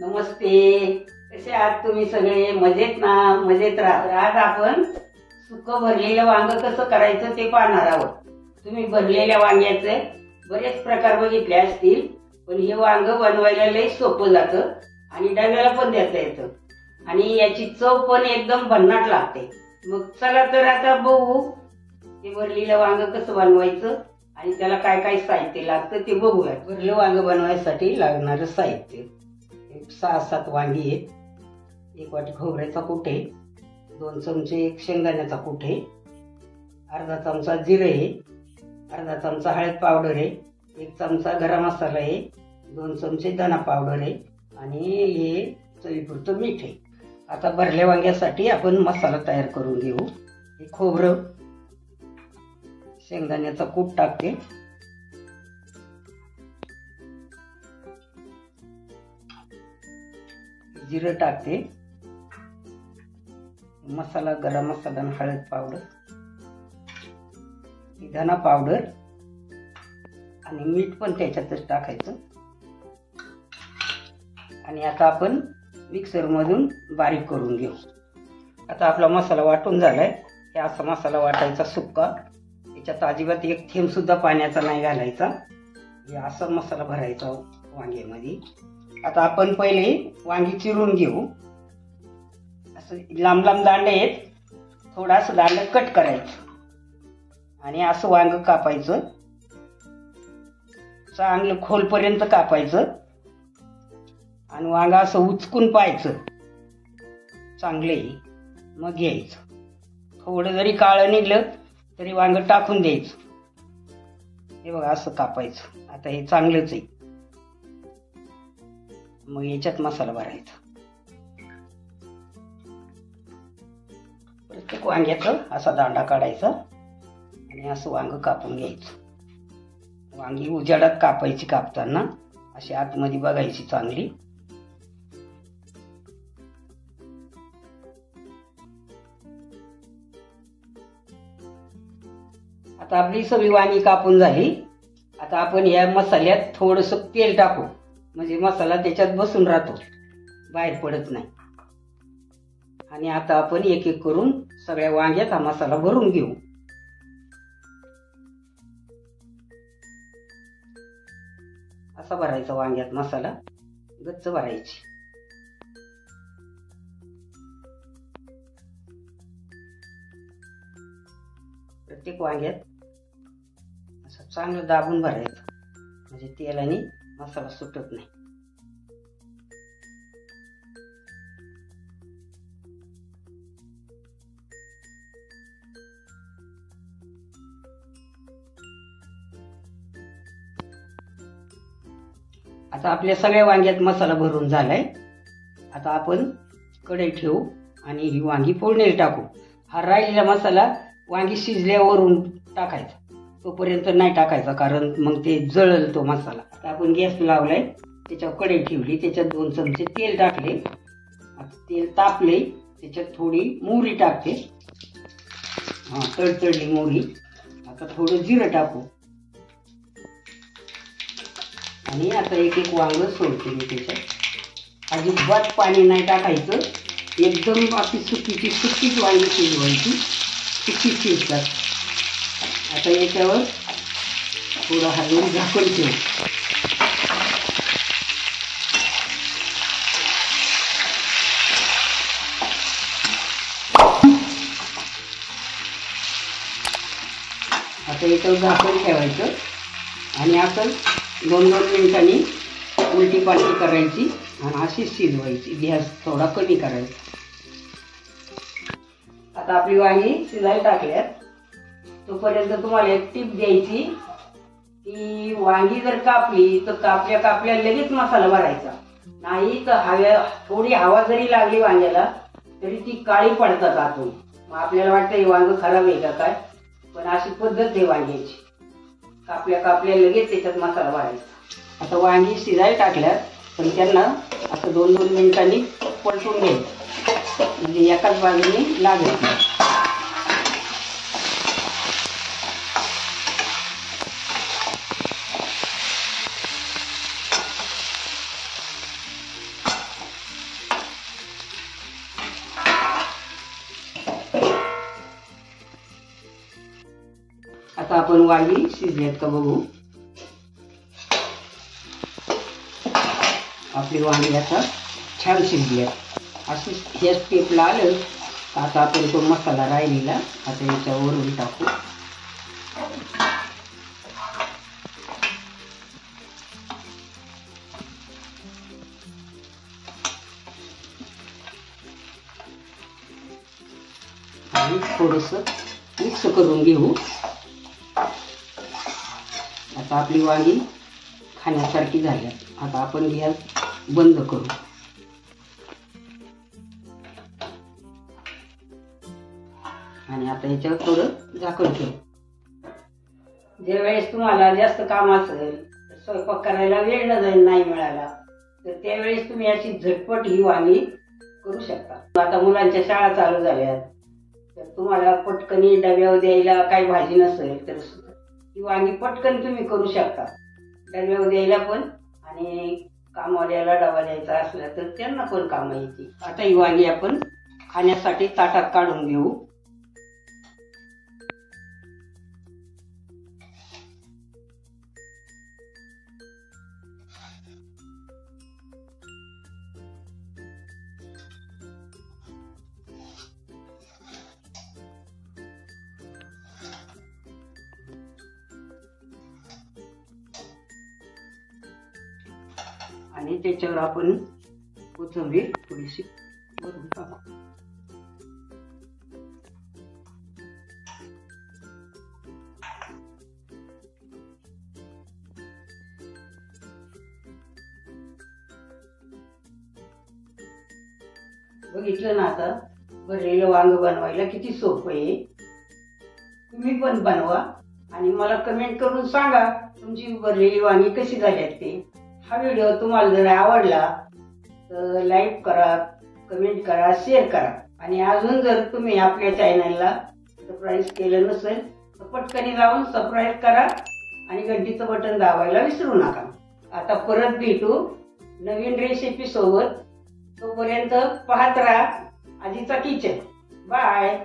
नमस्ते. कसे आहात तुम्ही सगळे? मजेत ना? मजेत राहा आज आपण? सुक भरलेलं वांग कसं करायचं ते पाहणार आहोत. तुम्ही भरलेल्या वांग्याचे बरेच प्रकार बघितले असतील पण हे वांग बनवायला लई सोपं जातं आणि डब्याला पण देता येतं. आणि याची चव पण एकदम भन्नाट लागते. मग चला तर आता बघू ते भरलेलं वांग कसं बनवायचं आणि त्याला काय काय साहित्य लागतं ते बघूया भरलं वांग बनवायसाठी लागणारं साहित्य. एक सहा सात वांगी आहेत. एक वाटी खोबऱ्याचा कुठे दोन चमचे एक शेंगदाण्याचा कुठे अर्धा चमचा जिरे आहे. अर्धा चमचा हळद पावडर आहे. एक चमचा गरम मसाला आहे. दोन चमचे धना पावडर आहे. आणि हे चवीपुरतं मीठ आहे. आता भरल्या वांग्यासाठी आपण मसाला तयार करून घेऊ. हे खोबरं शेंगदाण्याचा कूट टाकते. जिरं टाकते. मसाला गरम मसाला आणि हळद पावडर धना पावडर आणि मीठ पण त्याच्यातच टाकायचं. आणि आता आपण मिक्सरमधून बारीक करून घेऊ. आता आपला मसाला वाटून झालाय. हे असा मसाला वाटायचा सुक्का. त्याच्यात अजिबात एक थेंब सुद्धा पाण्याचा नाही घालायचा. हे असा मसाला भरायचा वांग्यामध्ये. आता आपण पहिले वांगी चिरून घेऊ. असं लांब लांब दांडे आहेत. थोडासा दांड कट करायचं. आणि असं वांग कापायचं. चांगलं खोलपर्यंत कापायचं. आणि वांग असं उचकून पाहायचं. चांगले मग घ्यायचं. थोडं जरी काळं निघलं तरी वांग टाकून द्यायचं. हे बघा असं कापायचं. आता हे चांगलंच आहे. मग याच्यात मसाला भरायचा. प्रत्येक वांग्याचं असा दांडा काढायचा आणि असं वांग कापून घ्यायचं. वांगी उजाडात कापायची कापताना अशी आतमध्ये बघायची चांगली. आता आपली सगळी वांगी कापून झाली. आता आपण या मसाल्यात थोडस तेल टाकू. म्हणजे मसाला त्याच्यात बसून राहतो. बाहेर पडत नाही. आणि आता आपण एक एक करून सगळ्या वांग्यात हा मसाला भरून घेऊ. असा भरायचा वांग्यात मसाला. गच्च भरायची. प्रत्येक वांग्यात असं चांगलं दाबून भरायचं. म्हणजे तेलाने मसाला सुटत नाही आता आपल्या सगळ्या वांग्यात मसाला भरून झालाय. आता आपण कढई ठेवू आणि ही वांगी फोडणीला टाकू. हा राहिलेला मसाला वांगी शिजल्यावरून टाकायचा. तोपर्यंत नाही टाकायचा कारण मग ते जळल तो मसाला. आता आपण गॅस लावलाय त्याच्यावर कढई ठेवली त्याच्यात दोन चमचे तेल टाकले. आता तेल तापले त्याच्यात थोडी मोहरी टाकते. हा तडतडली मोहरी. आता थोडं जिरं टाकू. आणि आता एक एक वांग सोडते मी त्याच्यात. अजिबात पाणी नाही टाकायचं. एकदम आपली सुकीची सुकीच वांगी शिजवायची. सुकी शिजतात. आता याच्यावर थोडं हलवून झाकून ठेवू. आता याच्यावर झाकून ठेवायचं आणि असं दोन दोन मिनिटांनी उलटी पालटी करायची आणि अशी शिजवायची. गॅस थोडा कमी करायचा. आता आपली वांगी शिजायला टाकल्यात. तोपर्यंत तुम्हाला एक टीप द्यायची. की वांगी जर कापली तर कापल्या कापल्या लगेच मसाला भरायचा. नाही तर हव्या थोडी हवा जरी लागली वांग्याला तरी ती काळी पडतात आतून. मग आपल्याला वाटतं हे वांग खराब आहे का काय? पण अशी पद्धत आहे वांग्याची. कापल्या कापल्या लगेच त्याच्यात मसाला भरायचा. आता वांगी शिजायला टाकल्यात पण त्यांना असं दोन दोन मिनिटांनी पलटून घ्यायचं. म्हणजे एकाच बाजूने लागेल. आता आपण वांगी शिजलेत का बघू? आपली वांगी आता छान शिजली अशी हे स्टेपला आलं आता आपण तो मसाला राहिलेला आता याच्यावरून टाकू. आणि थोडस मिक्स करून घेऊ. आता आपली वांगी खाण्यासारखी झाली. आता आपण गॅस बंद करू. आणि आता याच्यावर थोडं झाकण ठेवू. ज्या वेळेस तुम्हाला जास्त काम असेल स्वयंपाक करायला वेळ न जाईल नाही मिळाला तर त्यावेळेस तुम्ही अशी झटपट ही वांगी करू शकता. आता मुलांच्या शाळा चालू झाल्यात. तर तुम्हाला पटकनी डब्यावर द्यायला काही भाजी नसेल तर किंवा वांगी पटकन तुम्ही करू शकता. डब्यावर द्यायला पण आणि कामवाल्याला डबा द्यायचा असला तर त्यांना पण कामं येते आता ही वांगी आपण खाण्यासाठी ताटात काढून घेऊ. आणि त्याच्यावर आपण कोथंबीर थोडीशी भरून टाकू. बघितलं ना आता भरलेलं वांग बनवायला किती सोपं आहे. तुम्ही पण बनवा आणि मला कमेंट करून सांगा तुमची भरलेली वांगी कशी झाल्यात ते. हा व्हिडिओ तुम्हाला जर आवडला तर लाईक करा कमेंट करा शेअर करा. आणि अजून जर तुम्ही आपल्या चॅनलला सबस्क्राईब केलं नसेल तर पटकनी लावून सबस्क्राईब करा आणि घंटीचं बटन दाबायला विसरू नका. आता परत भेटू नवीन रेसिपी सोबत. तोपर्यंत पाहत राहा. आजीचा किचन बाय